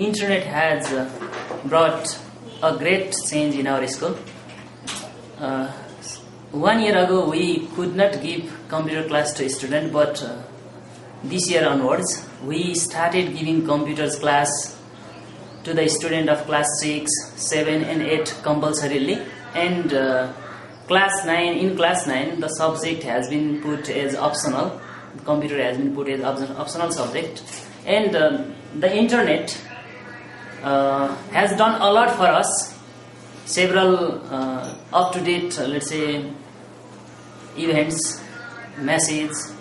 internet has uh, brought a great change in our school. Uh, one year ago, we could not give computer class to student, but uh, this year onwards, we started giving computers class to the student of class 6, 7 and 8 compulsorily. And uh, class 9 in class 9 the subject has been put as optional. Computer has been put as optional subject. And um, the internet uh, has done a lot for us. Several uh, up to date uh, let's say events messages,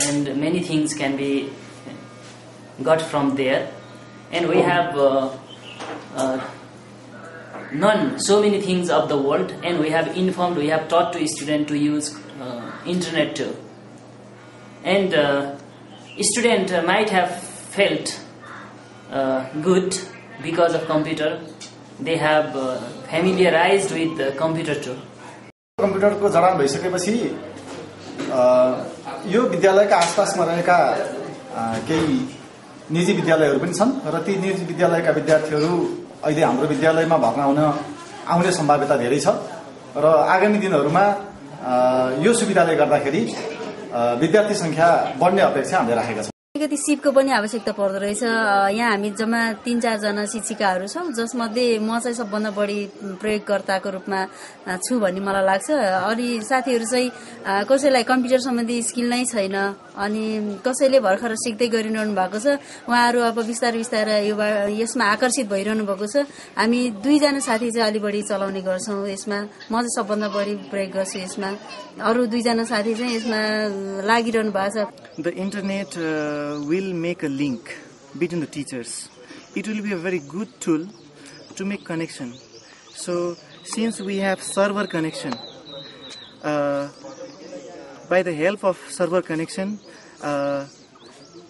and many things can be got from there. And we have uh, uh, known so many things of the world and we have informed we have taught to student to use uh, internet too. And uh, student might have felt uh, good because of computer they have uh, familiarized with the computer too. कम्प्युटरको जडान भइसकेपछि यो विद्यालयका आसपासमा रहेका केही निजी विद्यालयहरू पनि छन् र ती निजी विद्यालयका विद्यार्थीहरू अहिले हाम्रो विद्यालयमा भर्ना हुन आउने सम्भाव्यता धेरै छ र आगामी दिनहरूमा यो सुविधाले गर्दाखेरि विद्यार्थी संख्या बढ्ने अपेक्षा हामीले राखेका छौँ। अलिकति सिपको पनि आवश्यकता पर्दो रहेछ। यहाँ हामी जम्मा तिन चारजना शिक्षिकाहरू छौँ जसमध्ये म चाहिँ सबभन्दा बढी प्रयोगकर्ताको रूपमा छु भन्ने मलाई लाग्छ। अनि साथीहरू चाहिँ कसैलाई कम्प्युटर सम्बन्धी स्किल नै छैन अनि कसैले भर्खर सिक्दै गरिरहनु भएको छ उहाँहरू अब बिस्तारै बिस्तारै यो यसमा आकर्षित भइरहनु भएको छ। हामी दुईजना साथी चाहिँ अलि बढी चलाउने गर्छौँ यसमा। म चाहिँ सबभन्दा बढी प्रयोग गर्छु यसमा। अरू दुईजना साथी चाहिँ यसमा लागिरहनु भएको छ। uh, will make a link between the teachers. It will be a very good tool to make connection. So since we have server connection, uh, by the help of server connection, uh,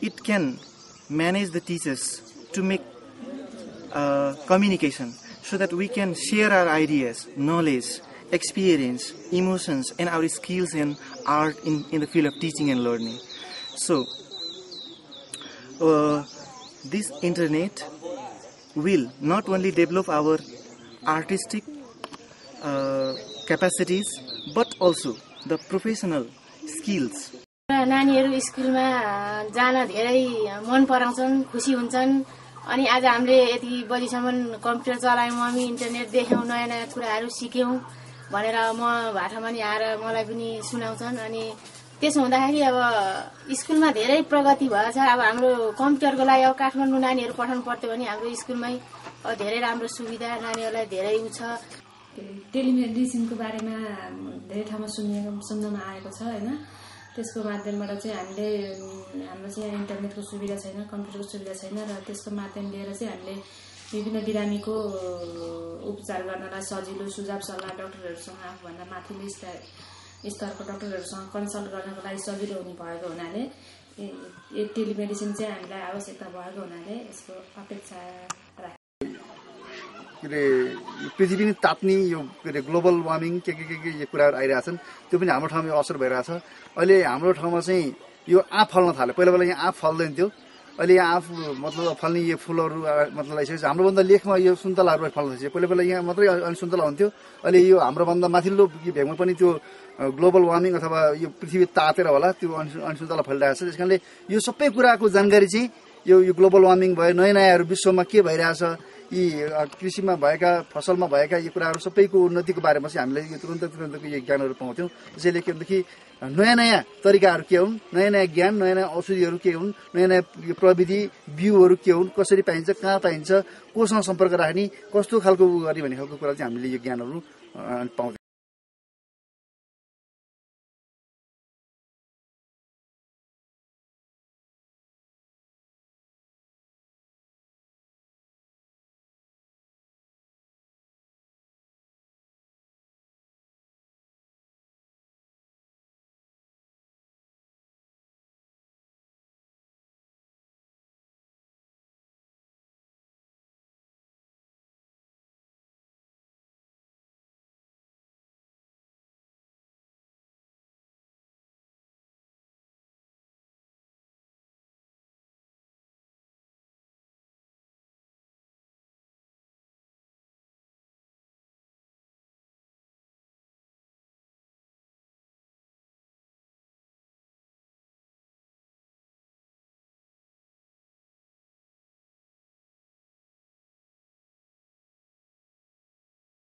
it can manage the teachers to make uh, communication so that we can share our ideas, knowledge, experience, emotions, and our skills and art in, in the field of teaching and learning. So, uh, this internet will not only develop our artistic uh, capacities but also the professional skills. नानीहरू स्कुलमा a, जान धेरै मन पराउँछन् खुसी हुन्छन्। अनि आज हामीले यति बजीसम्म कम्प्युटर चलायौँ मम्मी इन्टरनेट देख्यौँ नयाँ नयाँ कुराहरू सिक्यौँ भनेर म भाटामा नि आएर मलाई पनि सुनाउँछन्। अनि त्यसो हुँदाखेरि अब स्कुलमा धेरै प्रगति भएछ। अब हाम्रो कम्प्युटरको लागि अब काठमाडौँ नानीहरू पठाउनु पर्थ्यो भने हाम्रो स्कुलमै अब धेरै राम्रो सुविधा नानीहरूलाई धेरै उ छ। टेलिमेडिसिनको बारेमा धेरै ठाउँमा सुन्ने सुन्नमा आएको छ होइन? त्यसको माध्यमबाट चाहिँ हामीले हाम्रो चाहिँ इन्टरनेटको सुविधा छैन कम्प्युटरको सुविधा छैन र त्यसको माध्यम लिएर चाहिँ हामीले विभिन्न बिरामीको उपचार गर्नलाई सजिलो सुझाव सल्लाह डक्टरहरूसँग आफूभन्दा स्तर स्तरको डक्टरहरूसँग कन्सल्ट गर्नको लागि सजिलो हुने भएको हुनाले टेलिमेडिसिन चाहिँ हामीलाई आवश्यकता भएको हुनाले यसको अपेक्षा के अरे पृथ्वी नै ताप्ने यो के अरे ग्लोबल वार्मिङ के के के के यो कुराहरू आइरहेछन्। त्यो पनि हाम्रो ठाउँमा असर भइरहेछ। अहिले हाम्रो ठाउँमा चाहिँ यो आँप फल्न थाल्यो। पहिला पहिला यहाँ आँप फल्दैन थियो। अहिले यहाँ आँप मतलब फल्ने यो फुलहरू मतलब आइसकेपछि हाम्रोभन्दा लेखमा यो सुन्तलाहरू फल्न थाल्छ पहिला पहिला यहाँ मात्रै अनि सुन्तला हुन्थ्यो। अहिले यो हाम्रोभन्दा माथिल्लो भेगमा पनि त्यो ग्लोबल वार्मिङ अथवा यो पृथ्वी तातेर होला त्यो अनि सुन्तला फलिरहेको छ। त्यस कारणले यो सबै कुराको जानकारी चाहिँ यो यो ग्लोबल वार्मिङ भयो नयाँ नयाँहरू विश्वमा के भइरहेछ यी कृषिमा भएका फसलमा भएका यी कुराहरू सबैको उन्नतिको बारेमा चाहिँ हामीले यो तुरन्त तुरन्तको यो ज्ञानहरू पाउँथ्यौँ। त्यसैले के भनेदेखि नयाँ नयाँ तरिकाहरू के हुन् नयाँ नयाँ ज्ञान नयाँ नयाँ औषधिहरू के हुन् नयाँ नयाँ प्रविधि बिउहरू के हुन् कसरी पाइन्छ कहाँ पाइन्छ कोसँग सम्पर्क राख्ने कस्तो खालको गर्ने भन्ने खालको कुरा चाहिँ हामीले यो ज्ञानहरू पाउँथ्यौँ।